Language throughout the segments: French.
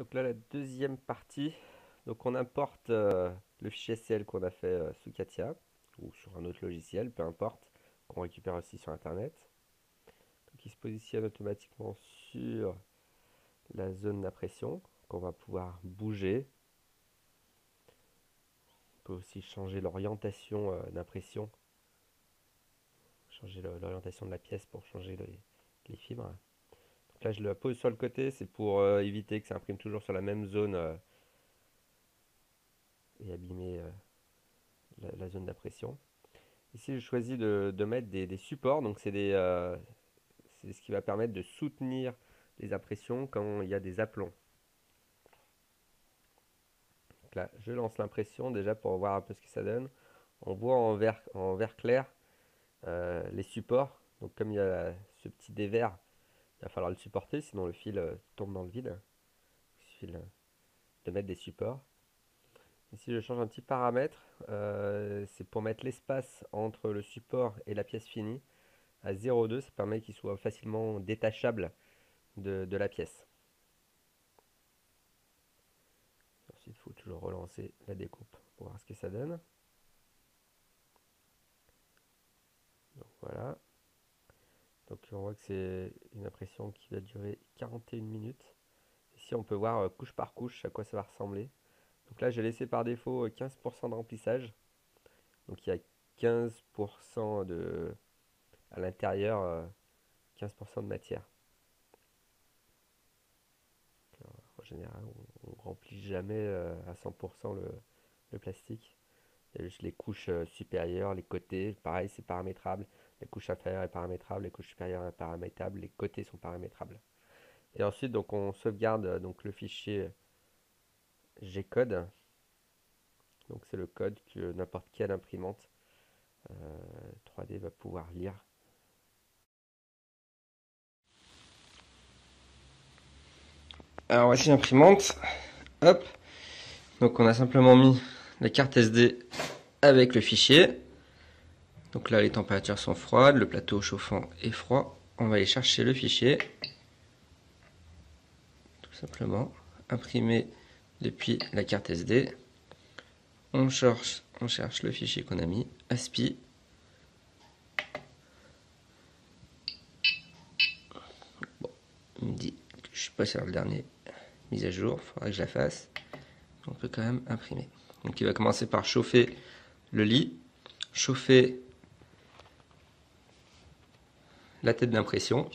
Donc là, la deuxième partie, donc on importe euh, le fichier SCL qu'on a fait euh, sous Katia, ou sur un autre logiciel, peu importe, qu'on récupère aussi sur Internet. Donc il se positionne automatiquement sur la zone d'impression, qu'on va pouvoir bouger. On peut aussi changer l'orientation euh, d'impression, changer l'orientation de la pièce pour changer les fibres. Là, je la pose sur le côté, c'est pour euh, éviter que ça imprime toujours sur la même zone euh, et abîmer euh, la, zone d'impression. Ici, je choisis de, mettre des, supports, donc c'est ce qui va permettre de soutenir les impressions quand il y a des aplombs. là, je lance l'impression déjà pour voir un peu ce que ça donne. On voit en vert, en vert clair les supports. Donc comme il y a ce petit dévers, il va falloir le supporter, sinon le fil euh, tombe dans le vide. Il suffit de mettre des supports. Ici, je change un petit paramètre. Euh, c'est pour mettre l'espace entre le support et la pièce finie à 0,2. Ça permet qu'il soit facilement détachable de, de la pièce. Ensuite, il faut toujours relancer la découpe pour voir ce que ça donne. Donc voilà. Donc on voit que c'est une impression qui va durer 41 minutes. Ici on peut voir euh, couche par couche à quoi ça va ressembler. Donc là j'ai laissé par défaut 15% euh, de remplissage. Donc il y a 15% de à l'intérieur 15% euh, de matière. en général on, ne remplit jamais à 100% le, le plastique. Il y a juste les couches supérieures, les côtés, pareil c'est paramétrable. Les couches inférieures est paramétrable, les couches supérieures est paramétrable, les côtés sont paramétrables. Et ensuite, donc, on sauvegarde euh, donc, le fichier G-code. Donc c'est le code que n'importe quelle imprimante 3D euh, va pouvoir lire. Alors voici l'imprimante. Hop. Donc on a simplement mis la carte SD avec le fichier. Donc là, les températures sont froides, le plateau chauffant est froid. On va aller chercher le fichier. Tout simplement, imprimer depuis la carte SD. On cherche, le fichier qu'on a mis, ASPI. Bon, il me dit que je suis pas sur le dernier mise à jour, il faudra que je la fasse. On peut quand même imprimer. Donc il va commencer par chauffer le lit, chauffer la tête d'impression.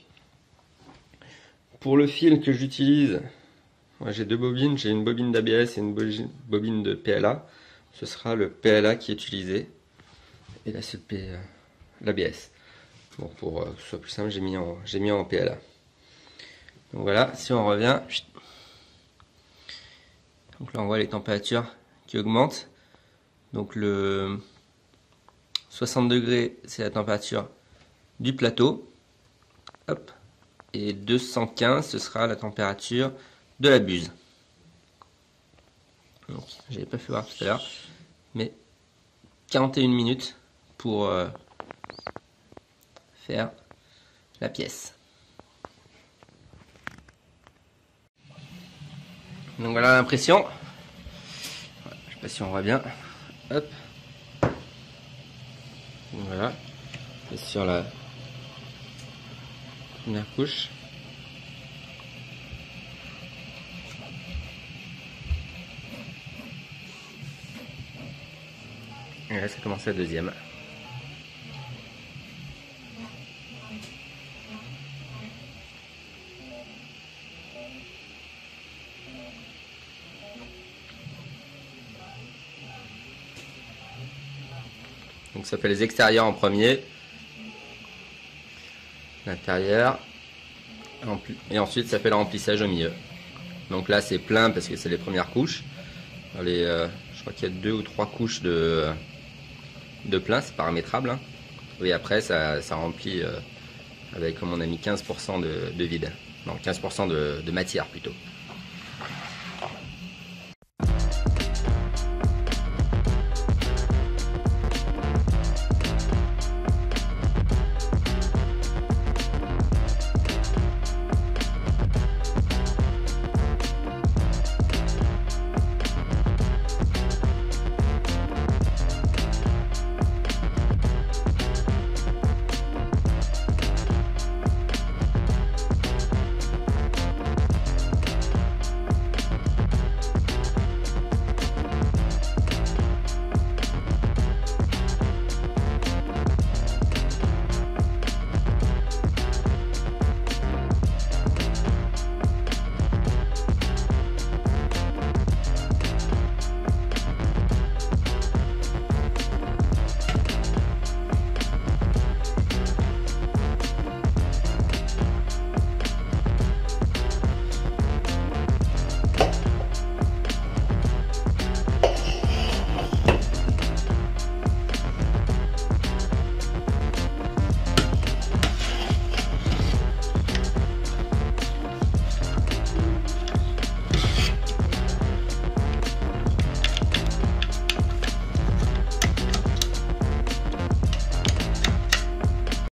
Pour le fil que j'utilise, j'ai deux bobines, j'ai une bobine d'ABS et une bobine de PLA. Ce sera le PLA qui est utilisé. Et là c'est euh, l'ABS. Bon, pour euh, que ce soit plus simple, j'ai mis, mis en PLA. Donc voilà, si on revient, donc là on voit les températures qui augmentent. Donc le 60 degrés, c'est la température du plateau. Hop. Et 215, ce sera la température de la buse. Donc, j'avais pas fait voir tout à l'heure. Mais 41 minutes pour euh, faire la pièce. Donc voilà l'impression. Je sais pas si on voit bien. Hop. voilà. Sur la première couche. Et là, ça commence la deuxième. Donc ça fait les extérieurs en premier l'intérieur. Et ensuite, ça fait le remplissage au milieu. Donc là, c'est plein parce que c'est les premières couches. Euh, je crois qu'il y a deux ou trois couches de, de plein, c'est paramétrable. Hein. Et après, ça, remplit euh, avec, comme on a mis, 15% de, de vide. Non, 15% de, de matière plutôt.